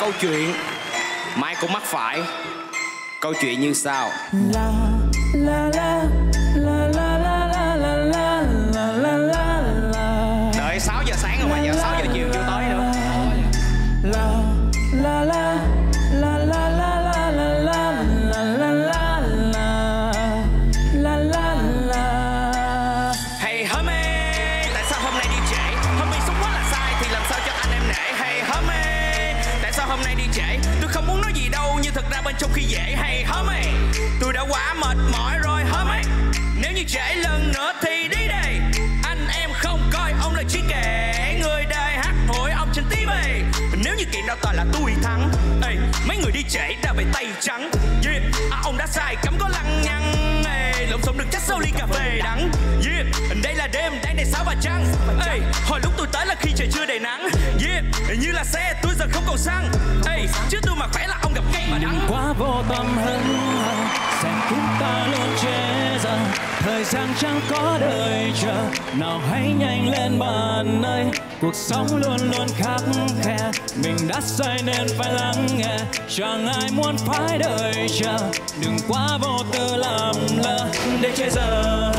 câu chuyện Mai cũng mắc phải Câu chuyện như sau Love. Mệt mỏi rồi homie Nếu như trễ lần nữa thì đi đây. Anh em không coi ông là chỉ kẻ Người đời hát hội ông trên TV Nếu như kiện đó toàn là tôi thắng Ê, mấy người đi trễ ra về tay trắng. Yeah, à, ông đã sai cấm có lăng nhăng. Ê, lộn xộn đừng trách sau ly cà phê đắng. Yeah, đây là đêm đang đầy sao và trăng. Ê, hồi lúc tôi tới là khi trời chưa đầy nắng. Yeah, như là xe tôi giờ không còn xăng. Ê, chứ tôi mà khỏe là ông gặp cây mà đắng. Quá vô tâm hứng chúng ta luôn chế giờ thời gian chẳng có đợi chờ. Nào hãy nhanh lên bạn ơi. Cuộc sống luôn luôn khắc khe. Mình đã sai nên phải lắng nghe. Chẳng ai muốn phải đợi chờ. Đừng quá vô tư làm lơ để chế giờ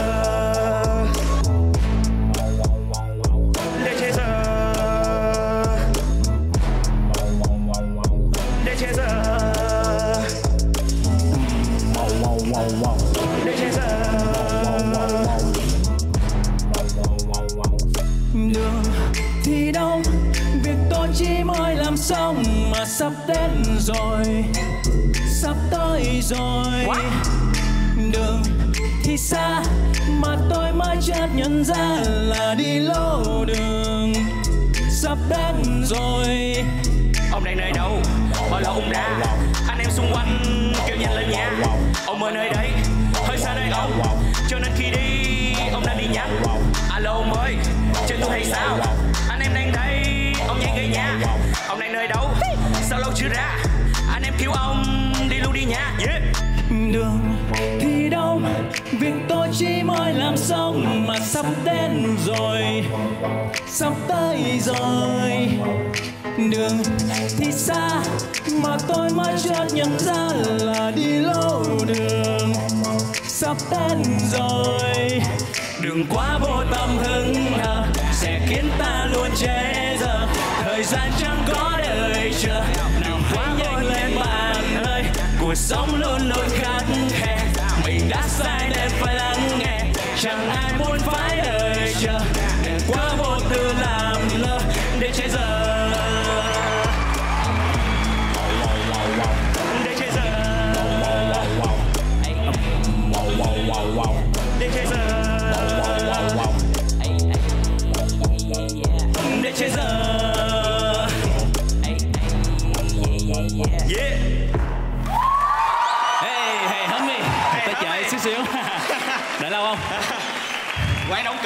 mà sắp đến rồi sắp tới rồi. Đường thì xa mà tôi mới chợt nhận ra là đi lâu đường. Sắp đến rồi. Ông đang nơi đâu? Bao lâu ông ra? Anh em xung quanh kêu nhanh lên nha. Ông ở nơi đấy, hơi xa nơi ông. Cho nên khi đi, ông đang đi nhắn. Alo ông ơi, chơi tôi hay sao? Anh em đang đây, ông nhanh về nha chưa ra? Anh em kêu ông đi luôn đi nha. Yeah. đường thì đông việc tôi chỉ mới làm xong mà sắp đến rồi. Sắp tới rồi. Đường thì xa mà tôi mới chợt nhận ra là đi lâu đường. Sắp đến rồi cuộc sống luôn luôn khác.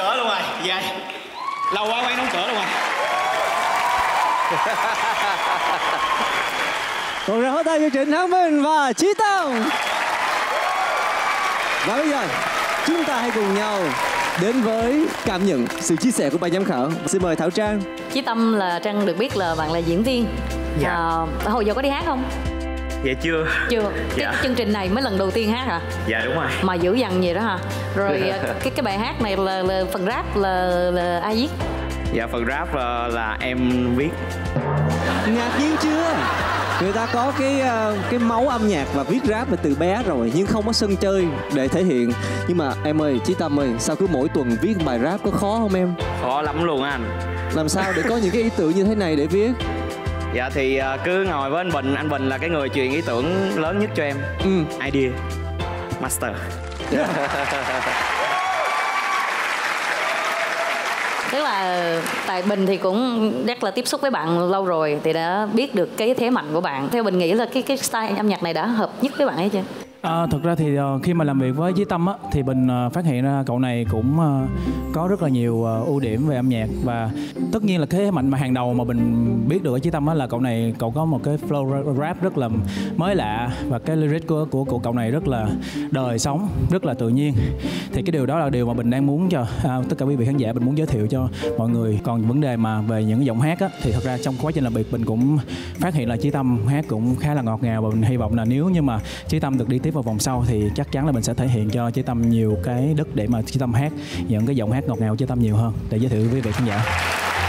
Cửa luôn rồi Vậy Lâu quá quán đóng cửa luôn rồi Một tràng pháo tay cho Trịnh Thắng Minh và Chí Tâm. Và bây giờ chúng ta hãy cùng nhau đến với cảm nhận sự chia sẻ của ban giám khảo. Xin mời Thảo Trang. Chí Tâm là Trân được biết là bạn là diễn viên Dạ. à, Hồi giờ có đi hát không? Dạ chưa Chưa cái, Dạ. cái chương trình này mới lần đầu tiên hát hả? Dạ đúng rồi Mà dữ dằn gì đó hả? Rồi à, cái cái bài hát này là, là phần rap là là ai viết? Dạ phần rap ờ, là em viết Ngạc nhiên chưa? Người ta có cái ờ, cái máu âm nhạc và viết rap từ từ bé rồi nhưng không có sân chơi để thể hiện. Nhưng mà em ơi, Chí Tâm ơi, sao cứ mỗi tuần viết bài rap có khó không em? Khó lắm luôn á anh Làm sao để có những cái ý tưởng như thế này để viết? Dạ thì ờ, cứ ngồi với anh Bình Anh Bình là cái người truyền ý tưởng lớn nhất cho em Ừ. Idea Master Tức là tại Bình thì cũng rất là tiếp xúc với bạn lâu rồi thì đã biết được cái thế mạnh của bạn. Theo Bình nghĩ là cái cái style âm nhạc này đã hợp nhất với bạn ấy chưa? À, thực ra thì uh, khi mà làm việc với Chí Tâm á, thì mình uh, phát hiện ra cậu này cũng uh, có rất là nhiều ưu điểm về âm nhạc. Và tất nhiên là cái thế mạnh mà hàng đầu mà mình biết được ở Chí Tâm á là cậu này cậu có một cái flow rap rất là mới lạ. Và cái lyric của của, của cậu này rất là đời sống rất là tự nhiên. Thì cái điều đó là điều mà mình đang muốn cho à, tất cả quý vị khán giả mình muốn giới thiệu cho mọi người. Còn vấn đề mà về những giọng hát á thì thật ra trong quá trình làm việc mình cũng phát hiện là Chí Tâm hát cũng khá là ngọt ngào. Và mình hy vọng là nếu như mà Chí Tâm được đi tiếp vào vòng sau thì chắc chắn là mình sẽ thể hiện cho Chí Tâm nhiều cái đất để mà Chí Tâm hát, những cái giọng hát ngọt ngào Chí Tâm nhiều hơn để giới thiệu với quý vị khán giả.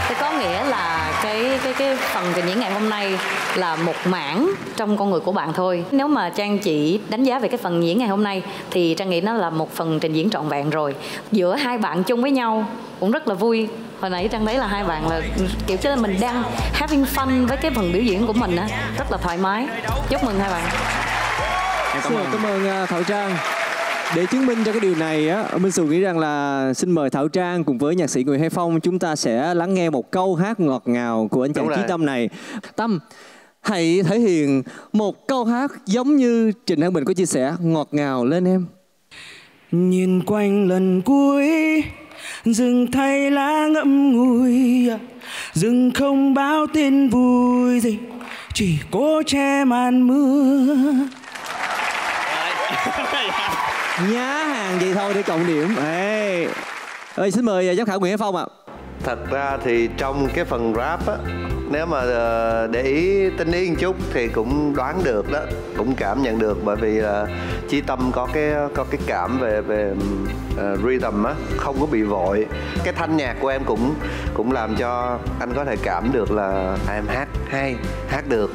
Thì có nghĩa là cái cái cái phần trình diễn ngày hôm nay là một mảng trong con người của bạn thôi. Nếu mà Trang chỉ đánh giá về cái phần diễn ngày hôm nay thì Trang nghĩ nó là một phần trình diễn trọn vẹn rồi. Giữa hai bạn chung với nhau cũng rất là vui hồi nãy trang thấy là hai bạn là, kiểu chứ là mình đang having fun với cái phần biểu diễn của mình á rất là thoải mái chúc mừng hai bạn Xin cảm ơn à, Thảo Trang. Để chứng minh cho cái điều này á Minh Sù nghĩ rằng là xin mời Thảo Trang cùng với nhạc sĩ Nguyễn Hay Phong chúng ta sẽ lắng nghe một câu hát ngọt ngào của anh chàng Chí Tâm này. Tâm hãy thể hiện một câu hát giống như Trịnh Hải Bình có chia sẻ ngọt ngào lên em. Nhìn quanh lần cuối rừng thay lá ngậm ngùi rừng không báo tin vui gì chỉ cố che màn mưa nhá hàng vậy thôi để cộng điểm. Ê. ơi xin mời à, giám khảo nguyễn phong ạ. Thật ra thì trong cái phần rap á nếu mà ờ, để ý tinh ý một chút thì cũng đoán được đó cũng cảm nhận được. Bởi vì là chi tâm có cái có cái cảm về về uh, rhythm á không có bị vội. Cái thanh nhạc của em cũng cũng làm cho anh có thể cảm được là em hát hay hát được.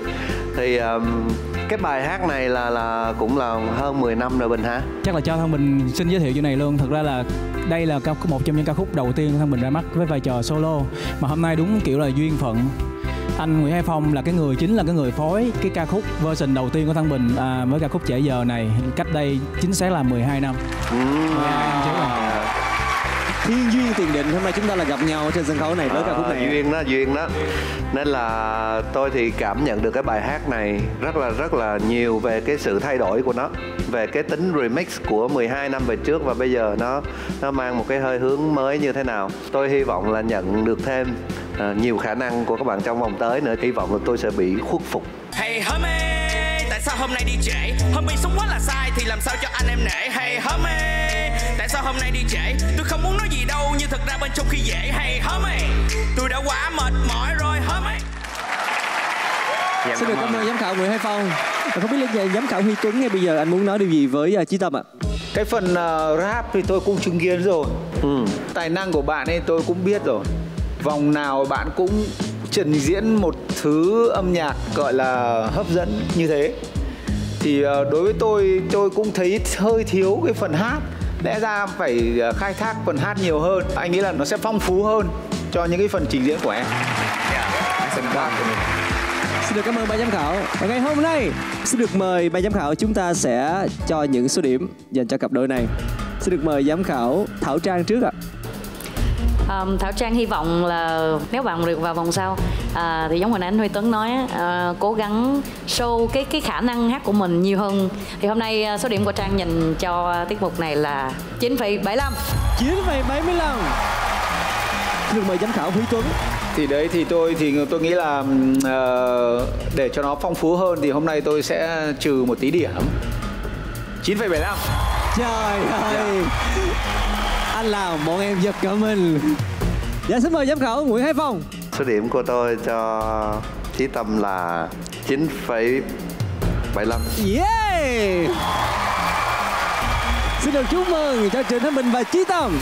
Thì um, cái bài hát này là là cũng là hơn 10 năm rồi bình hả? Chắc là cho thân mình xin giới thiệu chuyện này luôn. Thật ra là đây là một trong những ca khúc đầu tiên thân mình ra mắt với vai trò solo. Mà hôm nay đúng kiểu là duyên phận. Anh Nguyễn Hải Phong là cái người chính là cái người phối cái ca khúc version đầu tiên của Thăng Bình à, với ca khúc trễ giờ này. Cách đây chính xác là 12 năm. Ừ. 12 năm trước rồi thiên duyên tiền định hôm nay chúng ta là gặp nhau trên sân khấu này với ca khúc này. Duyên đó duyên đó. Nên là tôi thì cảm nhận được cái bài hát này rất là rất là nhiều về cái sự thay đổi của nó về cái tính remix của 12 năm về trước và bây giờ nó nó mang một cái hơi hướng mới như thế nào. Tôi hy vọng là nhận được thêm uh, nhiều khả năng của các bạn trong vòng tới nữa. Hy vọng là tôi sẽ bị khuất phục. Hey homie hôm nay đi trễ? Homie sống quá là sai thì làm sao cho anh em nể? Hey homie. Tại sao hôm nay đi trễ? Tôi không muốn nói gì đâu nhưng thật ra bên trong khi dễ. Hey homie. Tôi đã quá mệt mỏi rồi homie. Dạ, Xin được cảm ơn giám khảo Nguyễn Hải Phong. Không biết là giám khảo Huy Tuấn ngay bây giờ anh muốn nói điều gì với uh, Chí Tâm ạ? Cái phần uh, rap thì tôi cũng chứng kiến rồi. Ừ. Tài năng của bạn ấy tôi cũng biết rồi. Vòng nào bạn cũng trình diễn một thứ âm nhạc gọi là hấp dẫn như thế thì ờ, đối với tôi tôi cũng thấy hơi thiếu cái phần hát. Lẽ ra phải ờ, khai thác phần hát nhiều hơn. Anh nghĩ là nó sẽ phong phú hơn cho những cái phần trình diễn của em. Yeah, Xin được cảm ơn ban giám khảo. Và ngày hôm nay xin được mời ban giám khảo chúng ta sẽ cho những số điểm dành cho cặp đôi này. Xin được mời giám khảo Thảo Trang trước ạ um, Thảo Trang hy vọng là nếu bạn được vào vòng sau à, thì giống hồi nãy anh Huy Tuấn nói à, cố gắng show cái cái khả năng hát của mình nhiều hơn. Thì hôm nay à, số điểm của Trang dành cho tiết mục này là 9,75 9,75 được mời giám khảo Huy Tuấn. Thì đấy thì tôi thì tôi nghĩ là uh, để cho nó phong phú hơn thì hôm nay tôi sẽ trừ một tí điểm. 9,75 Trời ơi. Yeah anh làm bọn em giật cả mình. Dạ xin mời giám khảo nguyễn hải phong. Số điểm của tôi cho chí tâm là 9,75 yeah! Xin được chúc mừng cho trịnh thanh bình và chí tâm